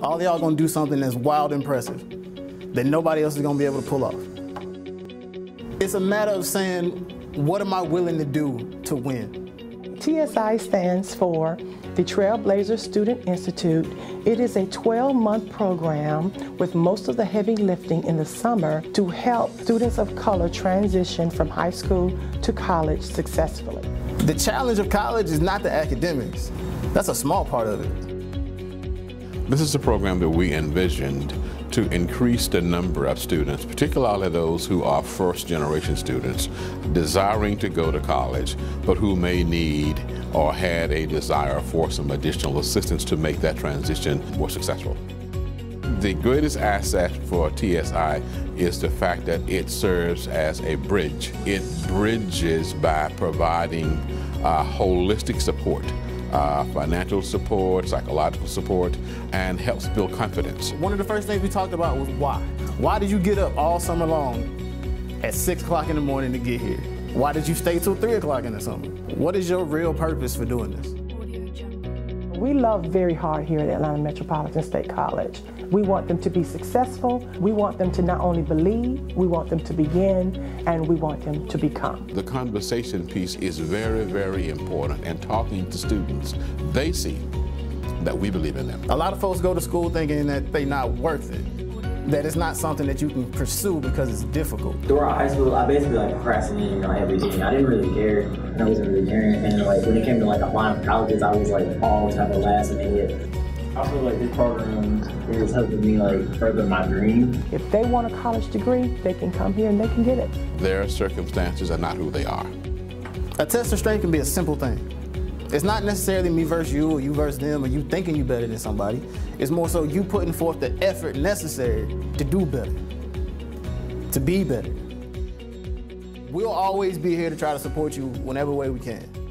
All y'all gonna do something that's wild impressive that nobody else is gonna be able to pull off. It's a matter of saying, what am I willing to do to win? TSI stands for the Trailblazer Student Institute. It is a 12 month program with most of the heavy lifting in the summer to help students of color transition from high school to college successfully. The challenge of college is not the academics, that's a small part of it. This is a program that we envisioned to increase the number of students, particularly those who are first generation students, desiring to go to college, but who may need or had a desire for some additional assistance to make that transition more successful. The greatest asset for TSI is the fact that it serves as a bridge. It bridges by providing uh, holistic support uh, financial support, psychological support, and helps build confidence. One of the first things we talked about was why. Why did you get up all summer long at 6 o'clock in the morning to get here? Why did you stay till 3 o'clock in the summer? What is your real purpose for doing this? We love very hard here at Atlanta Metropolitan State College. We want them to be successful. We want them to not only believe, we want them to begin, and we want them to become. The conversation piece is very, very important. And talking to students, they see that we believe in them. A lot of folks go to school thinking that they're not worth it that it's not something that you can pursue because it's difficult. Throughout high school, I basically like procrastinated on everything. I didn't really care, and I wasn't really caring. And like when it came to like applying for colleges, I was like always have a last minute. I feel like this program is helping me like further my dream. If they want a college degree, they can come here and they can get it. Their circumstances are not who they are. A test of strength can be a simple thing. It's not necessarily me versus you or you versus them or you thinking you better than somebody. It's more so you putting forth the effort necessary to do better, to be better. We'll always be here to try to support you whenever way we can.